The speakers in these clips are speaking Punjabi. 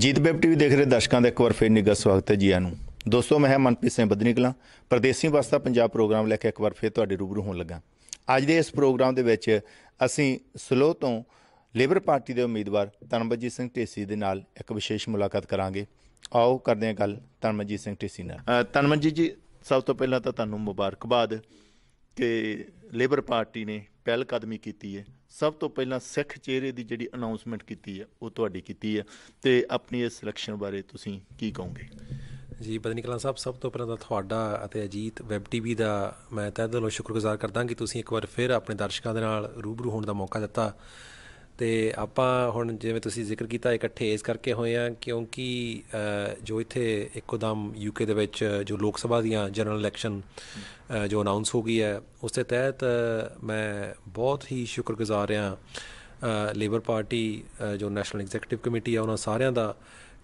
ਜੀਤ ਵੈਬ ਟੀਵੀ ਦੇਖ ਰਹੇ ਦਰਸ਼ਕਾਂ ਦਾ ਇੱਕ ਵਾਰ ਫੇਰ ਨਿੱਘਾ ਸਵਾਗਤ ਹੈ ਜੀ ਆਇਆਂ ਨੂੰ। ਦੋਸਤੋ ਮੈਂ ਹਾਂ ਮਨਪ੍ਰੀਤ ਸਿੰਘ ਬਦਨੀਕਲਾ ਪ੍ਰਦੇਸੀ ਵਾਸਤਾ ਪੰਜਾਬ ਪ੍ਰੋਗਰਾਮ ਲੈ ਕੇ ਇੱਕ ਵਾਰ ਫੇਰ ਤੁਹਾਡੇ ਰੂਬਰੂ ਹੋਣ ਲੱਗਾ। ਅੱਜ ਦੇ ਇਸ ਪ੍ਰੋਗਰਾਮ ਦੇ ਵਿੱਚ ਅਸੀਂ ਸਲੋ ਤੋਂ ਲੇਬਰ ਪਾਰਟੀ ਦੇ ਉਮੀਦਵਾਰ ਤਨਮਜੀਤ ਸਿੰਘ ਢੇਸੀ ਦੇ ਨਾਲ ਇੱਕ ਵਿਸ਼ੇਸ਼ ਮੁਲਾਕਾਤ ਕਰਾਂਗੇ। ਆਓ ਕਰਦੇ ਹਾਂ ਗੱਲ ਤਨਮਜੀਤ ਸਿੰਘ ਢੇਸੀ ਨਾਲ। ਅ, ਤਨਮਜੀਤ ਜੀ ਸਭ ਤੋਂ ਪਹਿਲਾਂ ਤਾਂ ਤੁਹਾਨੂੰ ਮੁਬਾਰਕਬਾਦ ਕਿ ਲੇਬਰ ਪਾਰਟੀ ਨੇ ਪਹਿਲ ਕਦਮੀ ਕੀਤੀ ਹੈ। ਸਭ ਤੋਂ ਪਹਿਲਾਂ ਸਿੱਖ ਚਿਹਰੇ ਦੀ ਜਿਹੜੀ ਅਨਾਉਂਸਮੈਂਟ ਕੀਤੀ ਹੈ, ਉਹ ਤੁਹਾਡੀ ਕੀਤੀ ਹੈ ਤੇ ਆਪਣੀ ਇਸ ਸਿਲੈਕਸ਼ਨ ਬਾਰੇ ਤੁਸੀਂ ਕੀ ਕਹੋਗੇ? ਜੀ, ਬਦਨੀ ਕਲਾਂ ਸਾਹਿਬ, ਸਭ ਤੋਂ ਪਹਿਲਾਂ ਤਾਂ ਤੁਹਾਡਾ ਅਤੇ ਅਜੀਤ ਵੈਬ ਟੀਵੀ ਦਾ ਮੈਂ ਤਹਿ ਦਿਲੋਂ ਸ਼ੁਕਰਗੁਜ਼ਾਰ ਕਰਦਾ ਕਿ ਤੁਸੀਂ ਇੱਕ ਵਾਰ ਫਿਰ ਆਪਣੇ ਦਰਸ਼ਕਾਂ ਦੇ ਨਾਲ ਰੂਬਰੂ ਹੋਣ ਦਾ ਮੌਕਾ ਦਿੱਤਾ। ਤੇ ਆਪਾਂ ਹੁਣ ਜਿਵੇਂ ਤੁਸੀਂ ਜ਼ਿਕਰ ਕੀਤਾ, ਇਕੱਠੇ ਇਸ ਕਰਕੇ ਹੋਏ ਆ ਕਿਉਂਕਿ ਜੋ ਇੱਥੇ ਇੱਕੋ ਇੱਕੋਦਮ ਯੂਕੇ ਦੇ ਵਿੱਚ ਜੋ ਲੋਕ ਸਭਾ ਦੀਆਂ ਜਨਰਲ ਇਲੈਕਸ਼ਨ ਜੋ ਅਨਾਉਂਸ ਹੋ ਗਈ ਹੈ, ਉਸ ਦੇ ਤਹਿਤ ਮੈਂ ਬਹੁਤ ਹੀ ਸ਼ੁਕਰਗੁਜ਼ਾਰ ਹਾਂ ਲੇਬਰ ਪਾਰਟੀ ਜੋ ਨੈਸ਼ਨਲ ਐਗਜ਼ੀਕਟਿਵ ਕਮੇਟੀ ਆ, ਉਹਨਾਂ ਸਾਰਿਆਂ ਦਾ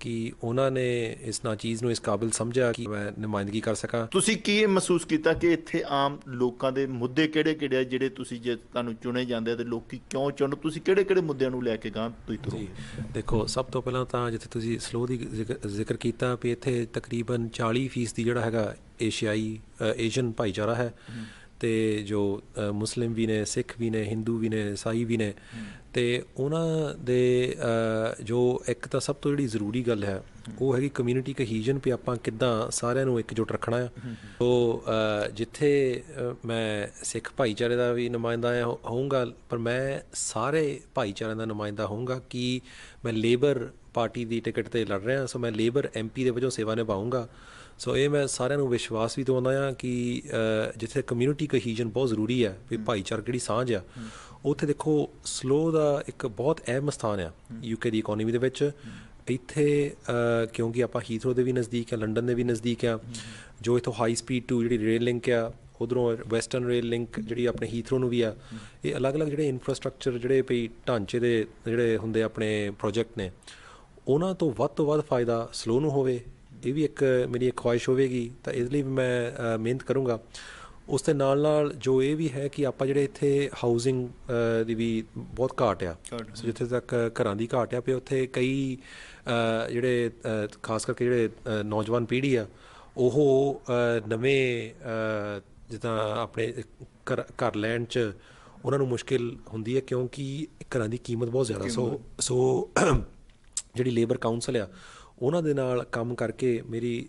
ਕਿ ਉਹਨਾਂ ਨੇ ਇਸ ਨਾ ਚੀਜ਼ ਨੂੰ ਇਸ ਕਾਬਿਲ ਸਮਝਿਆ ਕਿ ਮੈਂ ਨੁਮਾਇੰਦਗੀ ਕਰ ਸਕਾਂ। ਤੁਸੀਂ ਕੀ ਇਹ ਮਹਿਸੂਸ ਕੀਤਾ ਕਿ ਇੱਥੇ ਆਮ ਲੋਕਾਂ ਦੇ ਮੁੱਦੇ ਕਿਹੜੇ-ਕਿਹੜੇ ਆ ਜਿਹੜੇ ਤੁਸੀਂ ਜੇ ਤੁਹਾਨੂੰ ਚੁਣੇ ਜਾਂਦੇ ਆ ਤੇ ਲੋਕੀ ਕਿਉਂ ਚੁਣ ਤੁਸੀਂ ਕਿਹੜੇ-ਕਿਹੜੇ ਮੁੱਦਿਆਂ ਨੂੰ ਲੈ ਕੇ ਗਾਂ ਤੁਸੀਂ ਜੀ ਤੁਰੋਗੇ ਦੇਖੋ ਸਭ ਤੋਂ ਪਹਿਲਾਂ ਤਾਂ ਜਿੱਥੇ ਤੁਸੀਂ ਸਲੋ ਦੀ ਜ਼ਿਕਰ- ਕੀਤਾ ਵੀ ਇੱਥੇ ਤਕਰੀਬਨ 40% ਦੀ ਜਿਹੜਾ ਹੈਗਾ ਏਸ਼ੀਆਈ ਏਸ਼ੀਅਨ ਭਾਈਚਾਰਾ ਹੈ। ਤੇ ਜੋ ਮੁਸਲਿਮ ਵੀ ਨੇ, ਸਿੱਖ ਵੀ ਨੇ, ਹਿੰਦੂ ਵੀ ਨੇ, ਈਸਾਈ ਵੀ ਨੇ, ਤੇ ਉਹਨਾਂ ਦੇ ਜੋ ਇੱਕ ਤਾਂ ਸਭ ਤੋਂ ਜਿਹੜੀ ਜ਼ਰੂਰੀ ਗੱਲ ਹੈ, ਉਹ ਹੈਗੀ ਕਮਿਊਨਿਟੀ ਕਹੀਜਨ ਵੀ ਆਪਾਂ ਕਿੱਦਾਂ ਸਾਰਿਆਂ ਨੂੰ ਇਕਜੁੱਟ ਰੱਖਣਾ ਆ ਸੋ ਜਿੱਥੇ ਮੈਂ ਸਿੱਖ ਭਾਈਚਾਰੇ ਦਾ ਵੀ ਨੁਮਾਇੰਦਾ ਹੋਊਂਗਾ, ਪਰ ਮੈਂ ਸਾਰੇ ਭਾਈਚਾਰਿਆਂ ਦਾ ਨੁਮਾਇੰਦਾ ਹੋਊਂਗਾ ਕਿ ਮੈਂ ਲੇਬਰ ਪਾਰਟੀ ਦੀ ਟਿਕਟ ਤੇ ਲੜ ਰਿਹਾ, ਸੋ ਮੈਂ ਲੇਬਰ ਐਮਪੀ ਦੇ ਵਜੋਂ ਸੇਵਾ ਨਿਭਾਊਂਗਾ। ਸੋ ਇਹ ਮੈਂ ਸਾਰਿਆਂ ਨੂੰ ਵਿਸ਼ਵਾਸ ਵੀ ਦਿਵਾਉਂਦਾ ਆ ਕਿ ਜਿੱਥੇ ਕਮਿਊਨਿਟੀ ਕਹੀਜਨ ਬਹੁਤ ਜ਼ਰੂਰੀ ਹੈ ਵੀ ਭਾਈਚਾਰਕ ਜਿਹੜੀ ਸਾਂਝ ਆ ਉੱਥੇ ਦੇਖੋ ਸਲੋ ਦਾ ਇੱਕ ਬਹੁਤ ਅਹਿਮ ਸਥਾਨ ਆ ਯੂਕੇ ਦੀ ਇਕਨੋਮੀ ਦੇ ਵਿੱਚ। ਇੱਥੇ ਕਿਉਂਕਿ ਆਪਾਂ ਹੀਥਰੋ ਦੇ ਵੀ ਨਜ਼ਦੀਕ ਆ ਲੰਡਨ ਦੇ ਵੀ ਨਜ਼ਦੀਕ ਆ ਜੋ ਇਥੋਂ ਹਾਈ ਸਪੀਡ ਟੂ ਜਿਹੜੀ ਰੇਲ ਲਿੰਕ ਆ ਉਧਰੋਂ ਵੈਸਟਰਨ ਰੇਲ ਲਿੰਕ ਜਿਹੜੀ ਆਪਣੇ ਹੀਥਰੋ ਨੂੰ ਵੀ ਆ ਇਹ ਅਲੱਗ-ਅਲੱਗ ਜਿਹੜੇ ਇਨਫਰਾਸਟ੍ਰਕਚਰ ਜਿਹੜੇ ਭਈ ਢਾਂਚੇ ਦੇ ਜਿਹੜੇ ਹੁੰਦੇ ਆਪਣੇ ਪ੍ਰੋਜੈਕਟ ਨੇ ਉਹਨਾਂ ਤੋਂ ਵੱਧ ਤੋਂ ਵੱਧ ਫਾਇਦਾ ਸਲੋ ਨੂੰ ਹੋਵੇ ਇਹ ਵੀ ਇੱਕ ਮੇਰੀ ਇੱਕ ਖੁਆਇਸ਼ ਹੋਵੇਗੀ ਤਾਂ ਇਸ ਲਈ ਵੀ ਮੈਂ ਮਿਹਨਤ ਕਰੂੰਗਾ। ਉਸ ਦੇ ਨਾਲ ਨਾਲ ਜੋ ਇਹ ਵੀ ਹੈ ਕਿ ਆਪਾਂ ਜਿਹੜੇ ਇੱਥੇ ਹਾਊਸਿੰਗ ਦੀ ਵੀ ਬਹੁਤ ਘਾਟ ਆ। ਸੋ ਜਿੱਥੇ ਤੱਕ ਘਰਾਂ ਦੀ ਘਾਟ ਆ ਪਈ ਉੱਥੇ ਕਈ ਜਿਹੜੇ ਖਾਸ ਕਰਕੇ ਜਿਹੜੇ ਨੌਜਵਾਨ ਪੀੜ੍ਹੀ ਆ ਉਹ ਨਵੇਂ ਜਿੱਦਾਂ ਆਪਣੇ ਘਰ ਲੈਣ ਚ ਉਹਨਾਂ ਨੂੰ ਮੁਸ਼ਕਿਲ ਹੁੰਦੀ ਹੈ ਕਿਉਂਕਿ ਘਰਾਂ ਦੀ ਕੀਮਤ ਬਹੁਤ ਜ਼ਿਆਦਾ। ਸੋ ਸੋ ਜਿਹੜੀ ਲੇਬਰ ਕਾਉਂਸਲ ਆ ਉਹਨਾਂ ਦੇ ਨਾਲ ਕੰਮ ਕਰਕੇ ਮੇਰੀ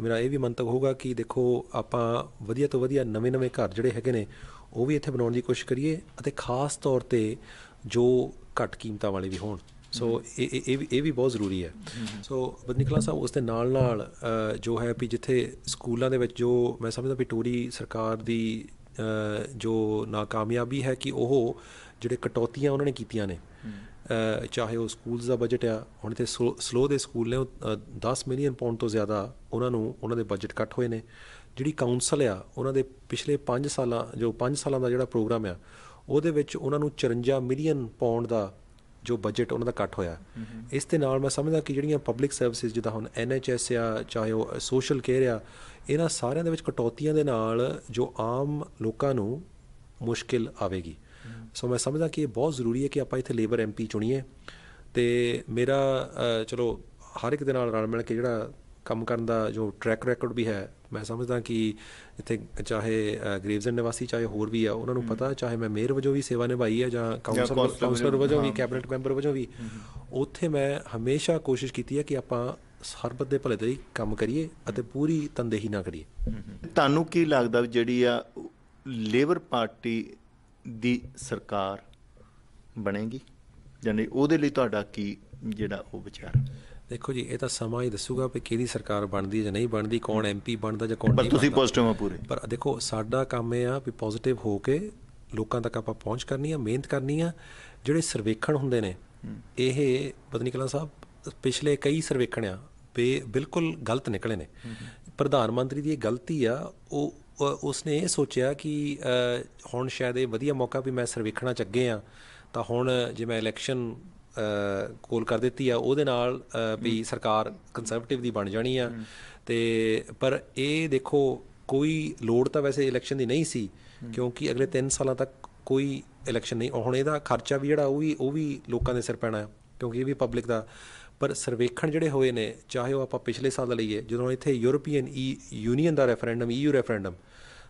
ਮੇਰਾ ਇਹ ਵੀ ਮੰਤਵ ਹੋਊਗਾ ਕਿ ਦੇਖੋ, ਆਪਾਂ ਵਧੀਆ ਤੋਂ ਵਧੀਆ ਨਵੇਂ-ਨਵੇਂ ਘਰ ਜਿਹੜੇ ਹੈਗੇ ਨੇ, ਉਹ ਵੀ ਇੱਥੇ ਬਣਾਉਣ ਦੀ ਕੋਸ਼ਿਸ਼ ਕਰੀਏ ਅਤੇ ਖਾਸ ਤੌਰ ਤੇ ਜੋ ਘੱਟ ਕੀਮਤਾਂ ਵਾਲੇ ਵੀ ਹੋਣ। ਸੋ ਇਹ, ਇਹ- ਇਹ ਵੀ ਇਹ ਵੀ ਬਹੁਤ ਜ਼ਰੂਰੀ ਹੈ। ਸੋ ਬਦਨਿਕਲਾ ਸਾਹਿਬ, ਉਸ ਦੇ ਨਾਲ ਨਾਲ ਜੋ ਹੈ ਵੀ ਜਿੱਥੇ ਸਕੂਲਾਂ ਦੇ ਵਿੱਚ ਜੋ ਮੈਂ ਸਮਝਦਾ ਵੀ ਟੂਰੀ ਸਰਕਾਰ ਦੀ ਜੋ ਨਾਕਾਮਯਾਬੀ ਹੈ ਕਿ ਉਹ ਜਿਹੜੇ ਕਟੌਤੀਆਂ ਉਹਨਾਂ ਨੇ ਕੀਤੀਆਂ ਨੇ ਚਾਹੇ ਉਹ ਸਕੂਲਸ ਦਾ ਬਜਟ ਆ ਹੁਣ ਤੇ ਸਲੋ ਦੇ ਸਕੂਲ ਨੇ ਉਹ, ਅ, 10 ਮਿਲੀਅਨ ਪਾਉਂਡ ਤੋਂ ਜ਼ਿਆਦਾ ਉਹਨਾਂ ਨੂੰ ਉਹਨਾਂ ਦੇ ਬਜਟ ਕੱਟ ਹੋਏ ਨੇ। ਜਿਹੜੀ ਕਾਉਂਸਲ ਆ ਉਹਨਾਂ ਦੇ ਪਿਛਲੇ 5 ਸਾਲਾਂ ਜੋ 5 ਸਾਲਾਂ ਦਾ ਜਿਹੜਾ ਪ੍ਰੋਗਰਾਮ ਆ ਉਹਦੇ ਵਿੱਚ ਉਹਨਾਂ ਨੂੰ 54 ਮਿਲੀਅਨ ਪਾਉਂਡ ਦਾ ਜੋ ਬਜਟ ਉਹਨਾਂ ਦਾ ਕੱਟ ਹੋਇਆ। ਇਸ ਦੇ ਨਾਲ ਮੈਂ ਸਮਝਦਾ ਕਿ ਜਿਹੜੀਆਂ ਪਬਲਿਕ ਸਰਵਿਸਿਜ਼ ਜਿੱਦਾਂ ਹੁਣ ਐਨਐਚਐਸ ਆ ਚਾਹੇ ਉਹ ਸੋਸ਼ਲ ਕੇਅਰ ਆ ਇਹਨਾਂ ਸਾਰਿਆਂ ਦੇ ਵਿੱਚ ਕਟੌਤੀਆਂ ਦੇ ਨਾਲ ਜੋ ਆਮ ਲੋਕਾਂ ਨੂੰ ਮੁਸ਼ਕਿਲ ਆਵੇਗੀ। ਸੋ ਮੈਂ ਸਮਝਦਾ ਕਿ ਇਹ ਬਹੁਤ ਜ਼ਰੂਰੀ ਹੈ ਕਿ ਆਪਾਂ ਇੱਥੇ ਲੇਬਰ ਐਮਪੀ ਚੁਣੀਏ ਤੇ ਮੇਰਾ ਚਲੋ ਹਰ ਇੱਕ ਦੇ ਨਾਲ ਰਲ ਮਿਲ ਕੇ ਜਿਹੜਾ ਕੰਮ ਕਰਨ ਦਾ ਜੋ ਟਰੈਕ ਰੈਕੋਰਡ ਵੀ ਹੈ ਮੈਂ ਸਮਝਦਾ ਕਿ ਇੱਥੇ ਚਾਹੇ ਗ੍ਰੇਵਜ਼ਨ ਨਿਵਾਸੀ ਚਾਹੇ ਹੋਰ ਵੀ ਆ ਉਹਨਾਂ ਨੂੰ ਪਤਾ ਚਾਹੇ ਮੈਂ ਮੇਅਰ ਵਜੋਂ ਵੀ ਸੇਵਾ ਨਿਭਾਈ ਹੈ ਜਾਂ ਕਾਉਂਸਲਰ ਕਾਉਂਸਲਰ ਕਾਉਂਸਲਰ ਵਜੋਂ ਵੀ ਕੈਬਨਿਟ ਮੈਂਬਰ ਵਜੋਂ ਵੀ ਉੱਥੇ ਮੈਂ ਹਮੇਸ਼ਾ ਕੋਸ਼ਿਸ਼ ਕੀਤੀ ਹੈ ਕਿ ਆਪਾਂ ਸਰਬਤ ਦੇ ਭਲੇ ਲਈ ਕੰਮ ਕਰੀਏ ਅਤੇ ਪੂਰੀ ਤਨਦੇਹੀ ਨਾ ਕਰੀਏ। ਤੁਹਾਨੂੰ ਕੀ ਲੱਗਦਾ ਵੀ ਜਿਹੜੀ ਆ ਲੇਬਰ ਪਾਰਟੀ ਦੀ ਸਰਕਾਰ ਬਣੇਗੀ? ਜਾਨੀ ਉਹਦੇ ਲਈ ਤੁਹਾਡਾ ਕੀ ਜਿਹੜਾ ਉਹ ਵਿਚਾਰ? ਦੇਖੋ ਜੀ ਇਹ ਤਾਂ ਸਮਾਂ ਹੀ ਦੱਸੂਗਾ ਕਿ ਕਿਹਦੀ ਸਰਕਾਰ ਬਣਦੀ ਹੈ ਜਾਂ ਨਹੀਂ ਬਣਦੀ ਕੌਣ ਐਮਪੀ ਬਣਦਾ ਜਾਂ ਕੌਣ ਪਰ ਨਹੀਂ ਤੁਸੀਂ। ਪੋਜ਼ਿਟਿਵ ਆ ਪੂਰੇ। ਪਰ ਦੇਖੋ ਸਾਡਾ ਕੰਮ ਇਹ ਆ ਵੀ ਪੋਜ਼ਿਟਿਵ ਹੋ ਕੇ ਲੋਕਾਂ ਤੱਕ ਆਪਾਂ ਪਹੁੰਚ ਕਰਨੀ ਆ ਮਿਹਨਤ ਕਰਨੀ ਆ। ਜਿਹੜੇ ਸਰਵੇਖਣ ਹੁੰਦੇ ਨੇ ਇਹ ਪਤਨੀ ਕਲਾਂ ਸਾਹਿਬ ਪਿਛਲੇ ਕਈ ਸਰਵੇਖਣ ਆ ਬੇ ਬਿਲਕੁਲ ਗਲਤ ਨਿਕਲੇ ਨੇ। ਪ੍ਰਧਾਨ ਮੰਤਰੀ ਦੀ ਇਹ ਗਲਤੀ ਆ ਉਹ- ਉਸਨੇ ਇਹ ਸੋਚਿਆ ਕਿ ਹੁਣ ਸ਼ਾਇਦ ਇਹ ਵਧੀਆ ਮੌਕਾ ਵੀ ਮੈਂ ਸਰਵੇਖਣਾ ਚ ਅੱਗੇ ਆ ਤਾਂ ਹੁਣ ਜੇ ਮੈਂ ਇਲੈਕਸ਼ਨ ਕੋਲ ਕਰ ਦਿੱਤੀ ਆ ਉਹਦੇ ਨਾਲ ਵੀ ਸਰਕਾਰ ਕੰਜ਼ਰਵੇਟਿਵ ਦੀ ਬਣ ਜਾਣੀ ਆ। ਤੇ ਪਰ ਇਹ ਦੇਖੋ ਕੋਈ ਲੋੜ ਤਾਂ ਵੈਸੇ ਇਲੈਕਸ਼ਨ ਦੀ ਨਹੀਂ ਸੀ ਕਿਉਂਕਿ ਅਗਲੇ 3 ਸਾਲਾਂ ਤੱਕ ਕੋਈ ਇਲੈਕਸ਼ਨ ਨਹੀਂ ਹੁਣ ਇਹਦਾ ਖਰਚਾ ਵੀ ਜਿਹੜਾ ਉਹ ਵੀ ਉਹ ਵੀ ਲੋਕਾਂ ਦੇ ਸਿਰ ਪੈਣਾ ਕਿਉਂਕਿ ਇਹ ਵੀ ਪਬਲਿਕ ਦਾ ਪਰ ਸਰਵੇਖਣ ਜਿਹੜੇ ਹੋਏ ਨੇ ਚਾਹੇ ਉਹ ਆਪਾਂ ਪਿਛਲੇ ਸਾਲ ਲਈਏ ਜਦੋਂ ਇੱਥੇ ਯੂਰਪੀਅਨ ਯੂਨੀਅਨ ਦਾ ਰੈਫਰੈਂਡਮ ਈਯੂ ਰੈਫਰੈਂਡਮ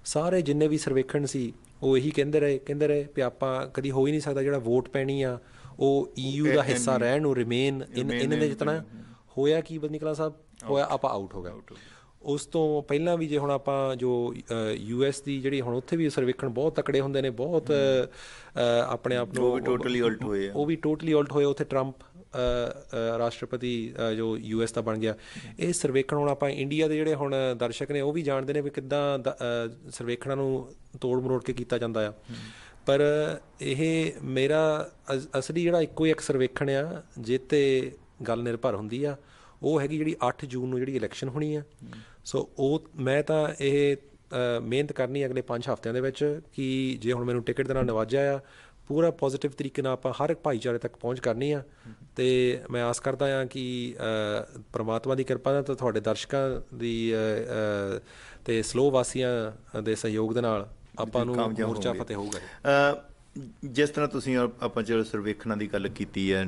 ਸਾਰੇ ਜਿੰਨੇ ਵੀ ਸਰਵੇਖਣ ਸੀ ਉਹ ਇਹੀ ਕਹਿੰਦੇ ਰਹੇ ਕਹਿੰਦੇ ਰਹੇ ਵੀ ਆਪਾਂ ਕਦੀ ਹੋ ਹੀ ਨਹੀਂ ਸਕਦਾ ਜਿਹੜਾ ਵੋਟ ਪੈਣੀ ਆ ਉਹ ਈਯੂ ਦਾ ਹਿੱਸਾ ਰਹਿਣ ਨੂੰ ਰਿਮੇਨ ਇਨ ਇਹਨਾਂ ਦੇ ਜਿਤਨਾ ਹੋਇਆ ਕੀ ਬਦਨਿਕਲਾ ਸਾਹਿਬ? ਹੋਇਆ ਆਪਾਂ ਆਊਟ ਹੋ ਗਏ ਉਸ ਤੋਂ ਪਹਿਲਾਂ ਵੀ ਜੇ ਹੁਣ ਆਪਾਂ ਜੋ ਯੂ ਐਸ ਦੀ ਜਿਹੜੀ ਹੁਣ ਉੱਥੇ ਵੀ ਸਰਵੇਖਣ ਬਹੁਤ ਤਕੜੇ ਹੁੰਦੇ ਨੇ ਬਹੁਤ ਆਪਣੇ ਆਪ ਨੂੰ ਉਹ ਵੀ ਟੋਟਲੀ ਉਲਟ ਹੋਏ ਆ। ਉਹ ਵੀ ਟੋਟਲੀ ਉਲਟ ਹੋਏ ਉੱਥੇ ਟਰੰਪ ਰਾਸ਼ਟਰਪਤੀ ਜੋ ਯੂ ਐਸ ਦਾ ਬਣ ਗਿਆ। ਇਹ ਸਰਵੇਖਣ ਹੁਣ ਆਪਾਂ ਇੰਡੀਆ ਦੇ ਜਿਹੜੇ ਹੁਣ ਦਰਸ਼ਕ ਨੇ, ਉਹ ਵੀ ਜਾਣਦੇ ਨੇ ਵੀ ਕਿੱਦਾਂ ਦ- ਸਰਵੇਖਣਾਂ ਨੂੰ ਤੋੜ ਮਰੋੜ ਕੇ ਕੀਤਾ ਜਾਂਦਾ ਆ। ਪਰ ਇਹ ਮੇਰਾ ਅਸ- ਅਸਲੀ ਜਿਹੜਾ ਇੱਕੋ ਹੀ ਇੱਕ ਸਰਵੇਖਣ ਆ ਜਿਹਤੇ ਗੱਲ ਨਿਰਭਰ ਹੁੰਦੀ ਆ, ਉਹ ਹੈਗੀ ਜਿਹੜੀ 8 ਜੂਨ ਨੂੰ ਜਿਹੜੀ ਇਲੈਕਸ਼ਨ ਹੋਣੀ ਆ। ਸੋ ਉਹ, ਮੈਂ ਤਾਂ ਇਹ ਮਿਹਨਤ ਕਰਨੀ ਅਗਲੇ 5 ਹਫ਼ਤਿਆਂ ਦੇ ਵਿੱਚ ਕਿ ਜੇ ਹੁਣ ਮੈਨੂੰ ਟਿਕਟ ਦੇ ਨਾਲ ਨਵਾਜਿਆ ਆ ਪੂਰਾ ਪੋਜ਼ਿਟਿਵ ਤਰੀਕੇ ਨਾਲ ਆਪਾਂ ਹਰ ਇੱਕ ਭਾਈਚਾਰੇ ਤੱਕ ਪਹੁੰਚ ਕਰਨੀ ਆ। ਤੇ ਮੈਂ ਆਸ ਕਰਦਾ ਹਾਂ ਕਿ ਪ੍ਰਮਾਤਮਾ ਦੀ ਕਿਰਪਾ ਨਾਲ ਤੇ ਤੁਹਾਡੇ ਦਰਸ਼ਕਾਂ ਦੀ ਤੇ ਸਲੋ ਵਾਸੀਆਂ ਦੇ ਸਹਿਯੋਗ ਦੇ ਨਾਲ ਆਪਾਂ ਨੂੰ ਮੋਰਚਾ। ਫਤਿਹ ਹੋਊਗਾ ਜਿਸ ਤਰ੍ਹਾਂ ਤੁਸੀਂ ਆਪਾਂ ਚਲੋ ਸਰਵੇਖਣਾਂ ਦੀ ਗੱਲ ਕੀਤੀ ਹੈ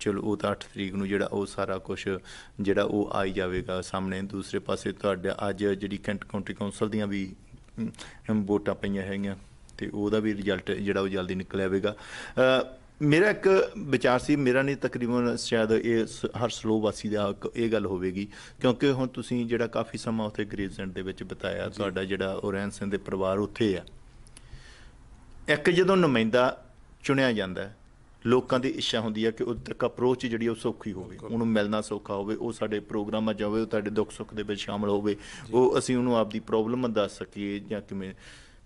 ਚਲੋ ਉਹ ਤਾਂ 8 ਤਰੀਕ ਨੂੰ ਜਿਹੜਾ ਉਹ ਸਾਰਾ ਕੁਝ ਜਿਹੜਾ ਉਹ ਆਈ ਜਾਵੇਗਾ ਸਾਹਮਣੇ। ਦੂਸਰੇ ਪਾਸੇ ਤੁਹਾਡਾ ਅੱਜ ਜਿਹੜੀ ਕੈਂਟ ਕਾਉਂਟੀ ਕੌਂਸਲ ਦੀਆਂ ਵੀ ਵੋਟਾਂ ਪਈਆਂ ਹੈਗੀਆਂ। ਤੇ ਉਹਦਾ ਵੀ ਰਿਜ਼ਲਟ ਜਿਹੜਾ ਉਹ ਜਲਦੀ ਨਿਕਲ ਆਵੇਗਾ ਮੇਰਾ ਇੱਕ ਵਿਚਾਰ ਸੀ ਮੇਰਾ ਨਹੀਂ ਤਕਰੀਬਨ ਸ਼ਾਇਦ ਇਹ ਹਰ ਸਲੋ ਵਾਸੀ ਦਾ ਇਹ ਗੱਲ ਹੋਵੇਗੀ ਕਿਉਂਕਿ ਹੁਣ ਤੁਸੀਂ ਜਿਹੜਾ ਕਾਫੀ ਸਮਾਂ ਉੱਥੇ ਗ੍ਰੇਜ਼ੈਂਟ ਦੇ ਵਿੱਚ ਬਤਾਇਆ ਤੁਹਾਡਾ ਜਿਹੜਾ ਉਹ ਰਹਿਣ ਸਹਿਣ ਦੇ ਪਰਿਵਾਰ ਉੱਥੇ ਆ। ਇੱਕ ਜਦੋਂ ਨੁਮਾਇੰਦਾ ਚੁਣਿਆ ਜਾਂਦਾ ਲੋਕਾਂ ਦੀ ਇੱਛਾ ਹੁੰਦੀ ਹੈ ਕਿ ਉਹ ਤੱਕ ਅਪਰੋਚ ਜਿਹੜੀ ਉਹ ਸੌਖੀ ਹੋਵੇ ਉਹਨੂੰ ਮਿਲਣਾ ਸੌਖਾ ਹੋਵੇ ਉਹ ਸਾਡੇ ਪ੍ਰੋਗਰਾਮਾਂ ਜਾਵੇ ਉਹ ਤੁਹਾਡੇ ਦੁੱਖ ਸੁੱਖ ਦੇ ਵਿੱਚ ਸ਼ਾਮਲ ਹੋਵੇ ਉਹ ਅਸੀਂ ਉਹਨੂੰ ਆਪਦੀ ਪ੍ਰੋਬਲਮ ਦੱਸ ਸਕੀਏ ਜਾਂ ਕਿਵੇਂ।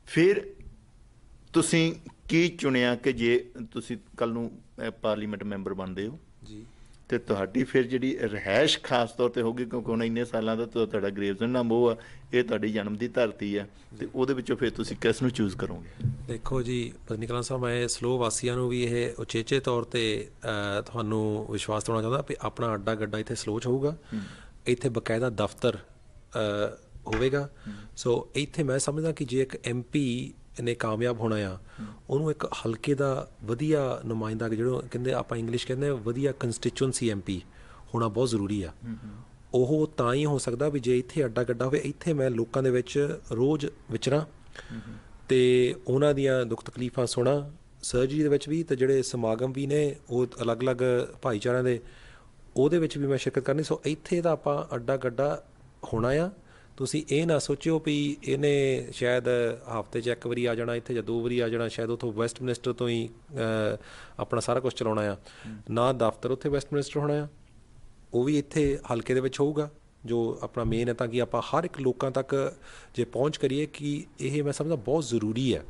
ਫਿਰ ਤੁਸੀਂ ਕੀ ਚੁਣਿਆ ਕਿ ਜੇ ਤੁਸੀਂ ਕੱਲ ਨੂੰ ਪਾਰਲੀਮੈਂਟ ਮੈਂਬਰ ਬਣਦੇ ਹੋ? ਜੀ। ਤੇ ਤੁਹਾਡੀ ਫਿਰ ਜਿਹੜੀ ਰਹਿائش ਖਾਸ ਤੌਰ ਤੇ ਹੋਗੀ ਕਿਉਂਕਿ ਉਹਨਾਂ ਇੰਨੇ ਸਾਲਾਂ ਦਾ ਤੁਹਾਡਾ ਗ੍ਰੇਵਜ਼ਨ ਨਾਮ ਉਹ ਆ ਇਹ ਤੁਹਾਡੀ ਜਨਮ ਦੀ ਧਰਤੀ ਆ ਤੇ ਉਹਦੇ ਵਿੱਚੋਂ ਫਿਰ ਤੁਸੀਂ ਕਿਸ ਨੂੰ ਚੂਜ਼ ਕਰੋਗੇ? ਦੇਖੋ ਜੀ ਪਤਨੀਕਲਾ ਸਾਹਿਬ ਮੈਂ ਸਲੋ ਵਾਸੀਆਂ ਨੂੰ ਵੀ ਇਹ ਉਚੇਚੇ ਤੌਰ ਤੇ ਤੁਹਾਨੂੰ ਵਿਸ਼ਵਾਸ ਦਿਵਾਉਣਾ ਚਾਹੁੰਦਾ ਕਿ ਆਪਣਾ ਅੱਡਾ ਗੱਡਾ ਇੱਥੇ ਸਲੋ ਚ ਹੋਊਗਾ। ਇੱਥੇ ਬਕਾਇਦਾ ਦਫ਼ਤਰ ਹੋਵੇਗਾ। ਸੋ ਇੱਥੇ ਮੈਂ ਸਮਝਦਾ ਕਿ ਜੇ ਇੱਕ ਐਮਪੀ ਨੇ ਕਾਮਯਾਬ ਹੋਣਾ ਆ ਉਹਨੂੰ ਇੱਕ ਹਲਕੇ ਦਾ ਵਧੀਆ ਨੁਮਾਇੰਦਾ ਜਿਹੜਾ ਕਹਿੰਦੇ ਆਪਾਂ ਇੰਗਲਿਸ਼ ਕਹਿੰਦੇ ਵਧੀਆ ਕੰਸਟੀਚੁਐਂਸੀ ਐਮਪੀ ਹੋਣਾ ਬਹੁਤ ਜ਼ਰੂਰੀ ਆ। ਉਹ ਤਾਂ ਹੀ ਹੋ ਸਕਦਾ ਵੀ ਜੇ ਇੱਥੇ ਅੱਡਾ ਗੱਡਾ ਹੋਵੇ ਇੱਥੇ ਮੈਂ ਲੋਕਾਂ ਦੇ ਵਿੱਚ ਰੋਜ਼ ਵਿਚਰਾਂ ਤੇ ਉਹਨਾਂ ਦੀਆਂ ਦੁੱਖ ਤਕਲੀਫਾਂ ਸੁਣਾ। ਸਰਜਰੀ ਦੇ ਵਿੱਚ ਵੀ ਤੇ ਜਿਹੜੇ ਸਮਾਗਮ ਵੀ ਨੇ ਉਹ ਅਲੱਗ-ਅਲੱਗ ਭਾਈਚਾਰਿਆਂ ਦੇ ਉਹਦੇ ਵਿੱਚ ਵੀ ਮੈਂ ਸ਼ਿਰਕਤ ਕਰਨੀ। ਸੋ ਇੱਥੇ ਦਾ ਆਪਾਂ ਅੱਡਾ ਗੱਡਾ ਹੋਣਾ ਆ। ਤੁਸੀਂ ਇਹ ਨਾ ਸੋਚਿਓ ਵੀ ਇਹਨੇ ਸ਼ਾਇਦ ਹਫ਼ਤੇ 'ਚ ਇੱਕ ਵਾਰੀ ਆ ਜਾਣਾ ਇੱਥੇ ਜਾਂ ਦੋ ਵਾਰੀ ਆ ਜਾਣਾ ਸ਼ਾਇਦ ਉਥੋਂ ਵੈਸਟ ਮਿਨਿਸਟਰ ਤੋਂ ਹੀ ਆਪਣਾ ਸਾਰਾ ਕੁਝ ਚਲਾਉਣਾ ਆ। ਨਾ ਦਫ਼ਤਰ ਉੱਥੇ ਵੈਸਟ ਮਿਨਿਸਟਰ ਹੋਣਾ ਆ ਉਹ ਵੀ ਇੱਥੇ ਹਲਕੇ ਦੇ ਵਿੱਚ ਹੋਊਗਾ ਜੋ ਆਪਣਾ ਮੇਨ ਹੈ ਤਾਂ ਕਿ ਆਪਾਂ ਹਰ ਇੱਕ ਲੋਕਾਂ ਤੱਕ ਜੇ ਪਹੁੰਚ ਕਰੀਏ ਕਿ ਇਹ ਮੈਂ ਸਮਝਦਾ ਬਹੁਤ ਜ਼ਰੂਰੀ ਹੈ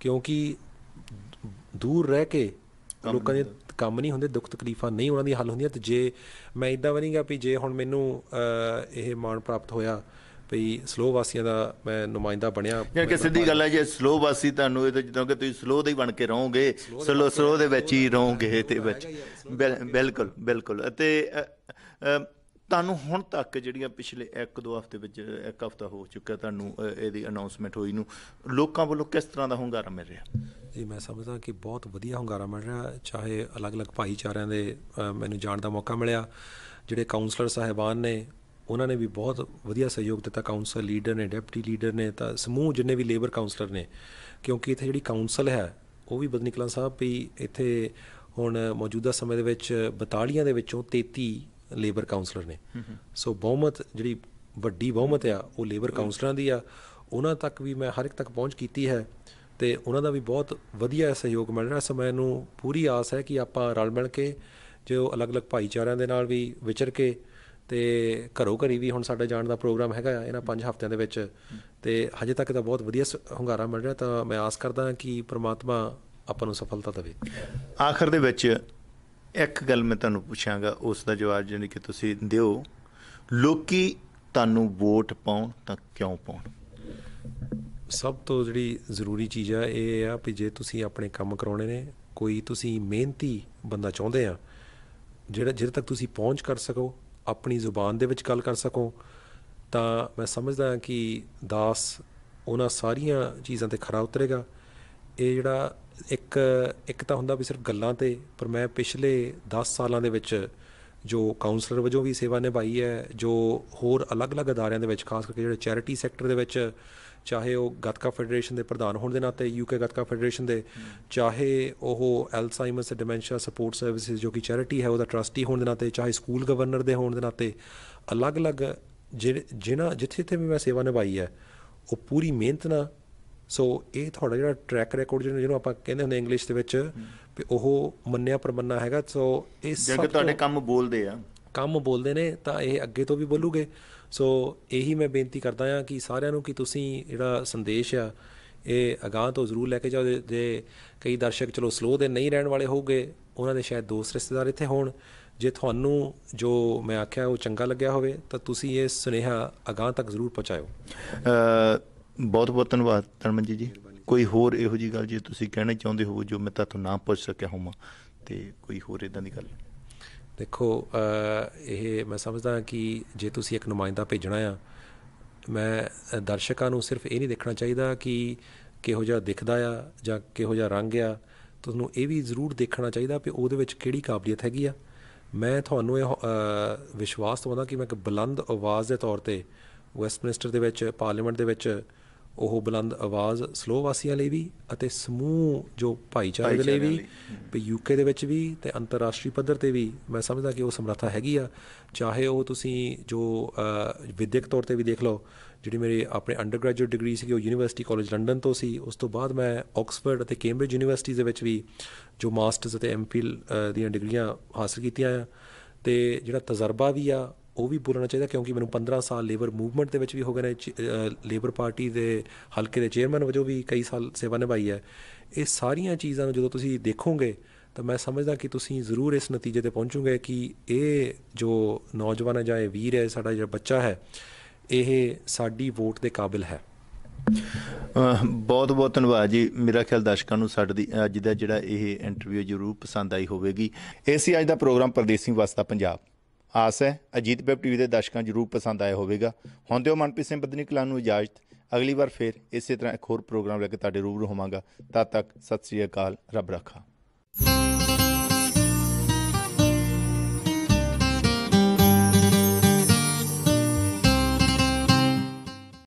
ਕਿਉਂਕਿ ਦੂਰ ਰਹਿ ਕੇ ਲੋਕਾਂ ਦੇ ਕੰਮ ਨਹੀਂ ਹੁੰਦੇ ਦੁੱਖ ਤਕਲੀਫਾਂ ਨਹੀਂ ਉਹਨਾਂ ਦੀਆਂ ਹੱਲ ਹੁੰਦੀਆਂ ਤੇ ਜੇ ਮੈਂ ਇਦਾਂ ਬਣੀਗਾ ਵੀ ਜੇ ਹੁਣ ਮੈਨੂੰ ਇਹ ਮਾਣ ਪ੍ਰਾਪਤ ਹੋਇਆ ਵੀ ਸਲੋ ਵਾਸੀਆਂ ਦਾ ਮੈਂ ਨੁਮਾਇੰਦਾ ਬਣਿਆ। ਯਾਨੀ ਕਿ ਸਿੱਧੀ ਗੱਲ ਹੈ ਜੇ ਸਲੋ ਵਾਸੀ ਤੁਹਾਨੂੰ ਇਹ ਤਾਂ ਜਦੋਂ ਕਿ ਤੁਸੀਂ ਸਲੋ ਦੇ ਹੀ ਬਣ ਕੇ ਰਹੋਗੇ ਸਲੋ ਸਲੋ ਦੇ ਵਿੱਚ ਹੀ ਰਹੋਗੇ ਤੇ ਵਿੱਚ। ਬਿਲ- ਬਿਲਕੁਲ ਬਿਲਕੁਲ। ਅਤੇ ਤੁਹਾਨੂੰ ਹੁਣ ਤੱਕ ਜਿਹੜੀਆਂ ਪਿਛਲੇ 1-2 ਹਫ਼ਤੇ ਵਿੱਚ ਇੱਕ ਹਫ਼ਤਾ ਹੋ ਚੁੱਕਾ ਤੁਹਾਨੂੰ ਇਹਦੀ ਅਨਾਉਂਸਮੈਂਟ ਹੋਈ ਨੂੰ ਲੋਕਾਂ ਵੱਲੋਂ ਕਿਸ ਤਰ੍ਹਾਂ ਦਾ ਹੁੰਗਾਰਾ ਮਿਲ ਰਿਹਾ? ਜੀ ਮੈਂ ਸਮਝਦਾ ਕਿ ਬਹੁਤ ਵਧੀਆ ਹੁੰਗਾਰਾ ਮਿਲ ਰਿਹਾ। ਚਾਹੇ ਅਲੱਗ-ਅਲੱਗ ਭਾਈਚਾਰਿਆਂ ਦੇ ਮੈਨੂੰ ਜਾਣ ਦਾ ਮੌਕਾ ਮਿਲਿਆ ਜਿਹੜੇ ਕਾਉਂਸਲਰ ਸਾਹਿਬਾਨ ਨੇ ਉਹਨਾਂ ਨੇ ਵੀ ਬਹੁਤ ਵਧੀਆ ਸਹਿਯੋਗ ਦਿੱਤਾ ਕਾਉਂਸਲ ਲੀਡਰ ਨੇ ਡਿਪਟੀ ਲੀਡਰ ਨੇ ਤਾਂ ਸਮੂਹ ਜਿੰਨੇ ਵੀ ਲੇਬਰ ਕਾਉਂਸਲਰ ਨੇ ਕਿਉਂਕਿ ਇੱਥੇ ਜਿਹੜੀ ਕਾਉਂਸਲ ਹੈ ਉਹ ਵੀ ਬਦਨਿਕਲਾ ਸਾਹਿਬ ਵੀ ਇੱਥੇ ਹੁਣ ਮੌਜੂਦਾ ਸਮੇਂ ਦੇ ਵਿੱਚ 42 ਦੇ ਵਿੱਚੋਂ 33 ਲੇਬਰ ਕਾਉਂਸਲਰ ਨੇ। ਸੋ ਬਹੁਮਤ ਜਿਹੜੀ ਵੱਡੀ ਬਹੁਮਤ ਆ ਉਹ ਲੇਬਰ ਕਾਉਂਸਲਰਾਂ ਦੀ ਆ। ਉਹਨਾਂ ਤੱਕ ਵੀ ਮੈਂ ਹਰ ਇੱਕ ਤੱਕ ਪਹੁੰਚ ਕੀਤੀ ਹੈ ਤੇ ਉਹਨਾਂ ਦਾ ਵੀ ਬਹੁਤ ਵਧੀਆ ਸਹਿਯੋਗ ਮਿਲ ਰਿਹਾ। ਸੋ ਮੈਨੂੰ ਪੂਰੀ ਆਸ ਹੈ ਕਿ ਆਪਾਂ ਰਲ ਮਿਲ ਕੇ ਜੋ ਅਲੱਗ-ਅਲੱਗ ਭਾਈਚਾਰਿਆਂ ਦੇ ਨਾਲ ਵੀ ਵਿਚਰ ਕੇ ਤੇ ਘਰੋ ਘਰੀ ਵੀ ਹੁਣ ਸਾਡੇ ਜਾਣ ਦਾ ਪ੍ਰੋਗਰਾਮ ਹੈਗਾ ਇਹਨਾਂ 5 ਹਫ਼ਤਿਆਂ ਦੇ ਵਿੱਚ। ਤੇ ਹਜੇ ਤੱਕ ਤਾਂ ਬਹੁਤ ਵਧੀਆ ਹੁੰਗਾਰਾ ਮਿਲ ਰਿਹਾ ਤਾਂ ਮੈਂ ਆਸ ਕਰਦਾ ਕਿ ਪ੍ਰਮਾਤਮਾ ਆਪਾਂ ਨੂੰ ਸਫਲਤਾ ਦੇਵੇ। ਆਖਰ ਦੇ ਵਿੱਚ ਇੱਕ ਗੱਲ ਮੈਂ ਤੁਹਾਨੂੰ ਪੁੱਛਾਂਗਾ ਉਸ ਦਾ ਜਵਾਬ ਜਾਨੀ ਕਿ ਤੁਸੀਂ ਦਿਓ ਲੋਕੀ ਤੁਹਾਨੂੰ ਵੋਟ ਪਾਉਣ ਤਾਂ ਕਿਉਂ ਪਾਉਣ? ਸਭ ਤੋਂ ਜਿਹੜੀ ਜ਼ਰੂਰੀ ਚੀਜ਼ ਆ ਇਹ ਆ ਵੀ ਜੇ ਤੁਸੀਂ ਆਪਣੇ ਕੰਮ ਕਰਾਉਣੇ ਨੇ ਕੋਈ ਤੁਸੀਂ ਮਿਹਨਤੀ ਬੰਦਾ ਚਾਹੁੰਦੇ ਆ ਜਿਹੜਾ ਜਿਹੜੇ ਤੱਕ ਤੁਸੀਂ ਪਹੁੰਚ ਕਰ ਸਕੋ ਆਪਣੀ ਜ਼ੁਬਾਨ ਦੇ ਵਿੱਚ ਗੱਲ ਕਰ ਸਕੋ, ਤਾਂ ਮੈਂ ਸਮਝਦਾ ਕਿ ਦਾਸ ਉਹਨਾਂ ਸਾਰੀਆਂ ਚੀਜ਼ਾਂ ਤੇ ਖਰਾ ਉਤਰੇਗਾ। ਇਹ ਜਿਹੜਾ ਇੱਕ ਇੱਕ ਤਾਂ ਹੁੰਦਾ ਵੀ ਸਿਰਫ ਗੱਲਾਂ ਤੇ, ਪਰ ਮੈਂ ਪਿਛਲੇ 10 ਸਾਲਾਂ ਦੇ ਵਿੱਚ ਜੋ ਕਾਉਂਸਲਰ ਵਜੋਂ ਵੀ ਸੇਵਾ ਨਿਭਾਈ ਹੈ, ਜੋ ਹੋਰ ਅਲੱਗ-ਅਲੱਗ ਅਦਾਰਿਆਂ ਦੇ ਵਿੱਚ, ਖਾਸ ਕਰਕੇ ਜਿਹੜੇ ਚੈਰਿਟੀ ਸੈਕਟਰ ਦੇ ਵਿੱਚ ਚਾਹੇ ਉਹ ਗੱਤਕਾ ਫੈਡਰੇਸ਼ਨ ਦੇ ਪ੍ਰਧਾਨ ਹੋਣ ਦੇ ਨਾਤੇ ਯੂਕੇ ਗੱਤਕਾ ਫੈਡਰੇਸ਼ਨ ਦੇ ਚਾਹੇ ਉਹ ਐਲਜ਼ਾਈਮਰਸ ਡਿਮੈਂਸ਼ੀਆ ਸਪੋਰਟ ਸਰਵਿਸਿਜ਼ ਜੋ ਕਿ ਚੈਰਿਟੀ ਹੈ ਉਹਦਾ ਟਰਸਟੀ ਹੋਣ ਦੇ ਨਾਤੇ ਚਾਹੇ ਸਕੂਲ ਗਵਰਨਰ ਦੇ ਹੋਣ ਦੇ ਨਾਤੇ ਅਲੱਗ-ਅਲੱਗ ਜਿਹੜੇ ਜਿਨ੍ਹਾਂ ਜਿੱਥੇ ਜਿੱਥੇ ਵੀ ਮੈਂ ਸੇਵਾ ਨਿਭਾਈ ਹੈ ਉਹ ਪੂਰੀ ਮਿਹਨਤ ਨਾਲ ਸੋ ਇਹ ਤੁਹਾਡਾ ਜਿਹੜਾ ਟਰੈਕ ਰਿਕਾਰਡ ਜਿਹਨੂੰ ਜਿਹਨੂੰ ਆਪਾਂ ਕਹਿੰਦੇ ਹੁੰਦੇ ਇੰਗਲਿਸ਼ ਦੇ ਵਿੱਚ ਵੀ ਉਹ ਮੰਨਿਆ ਪ੍ਰਮੰਨਾ ਹੈਗਾ ਸੋ ਇਹ ਜੇ ਸਭ ਕਿ ਤੁਹਾਡੇ ਤੋਂ ਕੰਮ ਬੋਲਦੇ ਆ। ਕੰਮ ਬੋਲਦੇ ਨੇ ਤਾਂ ਇਹ ਅੱਗੇ ਤੋਂ ਵੀ ਬੋਲੂਗੇ। ਸੋ ਇਹੀ ਮੈਂ ਬੇਨਤੀ ਕਰਦਾ ਹਾਂ ਕਿ ਸਾਰਿਆਂ ਨੂੰ ਕਿ ਤੁਸੀਂ ਜਿਹੜਾ ਸੰਦੇਸ਼ ਆ, ਇਹ ਅਗਾਹ ਤੋਂ ਜ਼ਰੂਰ ਲੈ ਕੇ ਜਾਓ। ਜੇ- ਕਈ ਦਰਸ਼ਕ ਚਲੋ ਸਲੋ ਦੇ ਨਹੀਂ ਰਹਿਣ ਵਾਲੇ ਹੋਊਗੇ, ਉਹਨਾਂ ਦੇ ਸ਼ਾਇਦ ਦੋਸਤ ਰਿਸ਼ਤੇਦਾਰ ਇੱਥੇ ਹੋਣ। ਜੇ ਤੁਹਾਨੂੰ ਜੋ ਮੈਂ ਆਖਿਆ, ਉਹ ਚੰਗਾ ਲੱਗਿਆ ਹੋਵੇ, ਤਾਂ ਤੁਸੀਂ ਇਹ ਸੁਨੇਹਾ ਅਗਾਹ ਤੱਕ ਜ਼ਰੂਰ ਪਹੁੰਚਾਓ ਬਹੁਤ ਬਹੁਤ ਧੰਨਵਾਦ ਧਰਮਜੀਤ ਜੀ ਕੋਈ ਹੋਰ ਇਹੋ ਜੀ ਗੱਲ ਜੇ ਤੁਸੀਂ ਕਹਿਣਾ ਚਾਹੁੰਦੇ ਹੋ ਜੋ ਮੈਂ ਤੁਹਾਨੂੰ ਨਾ ਪੁੱਛ ਸਕਿਆ ਹੋਵਾਂ, ਤੇ ਕੋਈ ਹੋਰ ਇਦਾਂ ਦੀ ਗੱਲ? ਦੇਖੋ ਇਹ ਮੈਂ ਸਮਝਦਾ ਕਿ ਜੇ ਤੁਸੀਂ ਇੱਕ ਨੁਮਾਇੰਦਾ ਭੇਜਣਾ ਆ, ਮੈਂ ਦਰਸ਼ਕਾਂ ਨੂੰ ਸਿਰਫ ਇਹ ਨਹੀਂ ਦੇਖਣਾ ਚਾਹੀਦਾ ਕਿ ਕਿਹੋ ਜਿਹਾ ਦਿਖਦਾ ਆ ਜਾਂ ਕਿਹੋ ਜਿਹਾ ਰੰਗ ਆ। ਤੁਹਾਨੂੰ ਇਹ ਵੀ ਜ਼ਰੂਰ ਦੇਖਣਾ ਚਾਹੀਦਾ ਵੀ ਉਹਦੇ ਵਿੱਚ ਕਿਹੜੀ ਕਾਬਲੀਅਤ ਹੈਗੀ ਆ। ਮੈਂ ਤੁਹਾਨੂੰ ਇਹ ਵਿਸ਼ਵਾਸ ਦਵਾਉਂਦਾ ਕਿ ਮੈਂ ਇੱਕ ਬੁਲੰਦ ਆਵਾਜ਼ ਦੇ ਤੌਰ ਤੇ ਵੈਸਟਮਿਨਸਟਰ ਦੇ ਵਿੱਚ ਪਾਰਲੀਮੈਂਟ ਦੇ ਵਿੱਚ ਉਹ ਬੁਲੰਦ ਆਵਾਜ਼ ਸਲੋ ਵਾਸੀਆਂ ਲਈ ਵੀ ਅਤੇ ਸਮੂਹ ਜੋ ਭਾਈਚਾਰੇ ਦੇ ਲਈ ਵੀ ਵੀ ਯੂਕੇ ਦੇ ਵਿੱਚ ਵੀ ਤੇ ਅੰਤਰਰਾਸ਼ਟਰੀ ਪੱਧਰ ਤੇ ਵੀ ਮੈਂ ਸਮਝਦਾ ਕਿ ਉਹ ਸਮਰੱਥਾ ਹੈਗੀ ਆ। ਚਾਹੇ ਉਹ ਤੁਸੀਂ ਜੋ ਵਿਦਿਅਕ ਤੌਰ ਤੇ ਵੀ ਦੇਖ ਲਓ ਜਿਹੜੀ ਮੇਰੀ ਆਪਣੇ ਅੰਡਰ ਗ੍ਰੈਜੂਏਟ ਡਿਗਰੀ ਸੀ ਉਹ ਯੂਨੀਵਰਸਿਟੀ ਕਾਲਜ ਲੰਡਨ ਤੋਂ ਸੀ ਉਸ ਤੋਂ ਬਾਅਦ ਮੈਂ ਆਕਸਫੋਰਡ ਅਤੇ ਕੈਂਬਰਿਜ ਯੂਨੀਵਰਸਿਟੀ ਦੇ ਵਿੱਚ ਵੀ ਜੋ ਮਾਸਟਰਸ ਅਤੇ ਐਮਫਿਲ ਦੀਆਂ ਡਿਗਰੀਆਂ ਹਾਸਲ ਕੀਤੀਆਂ ਆ। ਤੇ ਜਿਹੜਾ ਤਜਰਬਾ ਵੀ ਆ ਉਹ ਵੀ ਬੋਲਣਾ ਚਾਹੀਦਾ ਕਿਉਂਕਿ ਮੈਨੂੰ 15 ਸਾਲ ਲੇਬਰ ਮੂਵਮੈਂਟ ਦੇ ਵਿੱਚ ਵੀ ਹੋ ਗਏ ਨੇ ਲੇਬਰ ਪਾਰਟੀ ਦੇ ਹਲਕੇ ਦੇ ਚੇਅਰਮੈਨ ਵਜੋਂ ਵੀ ਕਈ ਸਾਲ ਸੇਵਾ ਨਿਭਾਈ ਹੈ। ਇਹ ਸਾਰੀਆਂ ਚੀਜ਼ਾਂ ਨੂੰ ਜਦੋਂ ਤੁਸੀਂ ਦੇਖੋਗੇ ਤਾਂ ਮੈਂ ਸਮਝਦਾ ਕਿ ਤੁਸੀਂ ਜ਼ਰੂਰ ਇਸ ਨਤੀਜੇ ਤੇ ਪਹੁੰਚੋਗੇ ਕਿ ਇਹ ਜੋ ਨੌਜਵਾਨ ਹੈ ਜਾਂ ਇਹ ਵੀਰ ਹੈ, ਸਾਡਾ ਜਿਹੜਾ ਬੱਚਾ ਹੈ, ਇਹ ਸਾਡੀ ਵੋਟ ਦੇ ਕਾਬਿਲ ਹੈ। ਬਹੁਤ ਬਹੁਤ ਧੰਨਵਾਦ ਜੀ। ਮੇਰਾ ਖਿਆਲ ਦਰਸ਼ਕਾਂ ਨੂੰ ਸਾਡੀ ਅੱਜ ਦਾ ਜਿਹੜਾ ਇਹ ਇੰਟਰਵਿਊ ਜ਼ਰੂਰ ਪਸੰਦ ਆਈ ਹੋਵੇਗੀ। ਇਹ ਸੀ ਅੱਜ ਦਾ ਪ੍ਰੋਗਰਾਮ, ਪਰਦੇਸੀ ਵਾਸਤਾ ਪੰਜਾਬ। ਆਸ ਹੈ, ਅਜੀਤ ਵੈਬ ਟੀਵੀ ਦੇ ਦਰਸ਼ਕਾਂ ਜ਼ਰੂਰ ਪਸੰਦ ਆਇਆ ਹੋਵੇਗਾ। ਹੁਣ ਦਿਓ ਮਨਪ੍ਰੀਤ ਸਿੰਘ ਬਦਨੀ ਕਲਾਂ ਨੂੰ ਇਜਾਜ਼ਤ। ਅਗਲੀ ਵਾਰ ਫੇਰ ਇਸੇ ਤਰ੍ਹਾਂ ਇੱਕ ਹੋਰ ਪ੍ਰੋਗਰਾਮ ਲੈ ਕੇ ਤੁਹਾਡੇ ਰੂਬਰੂ ਹੋਵਾਂਗਾ। ਤਦ ਤੱਕ ਸਤਿ ਸ੍ਰੀ ਅਕਾਲ, ਰੱਬ ਰੱਖਾ।